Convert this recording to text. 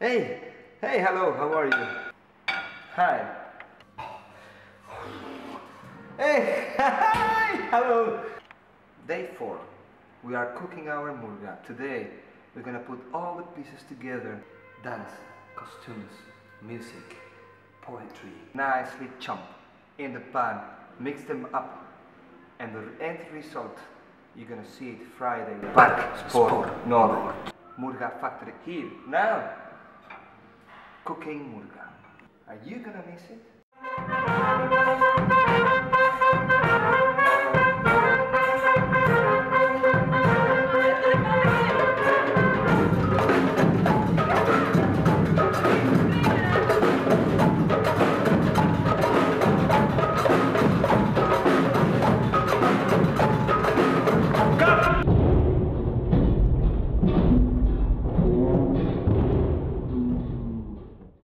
Hey, hey, hello, how are you? Hi. Hey, hi, hello. Day four. We are cooking our murga. Today, we're gonna put all the pieces together. Dance, costumes, music, poetry. Nicely chopped in the pan. Mix them up. And the end result, you're gonna see it Friday. Park Spoor Noord. Murga Factory here. Now, cooking murga. Are you gonna miss it?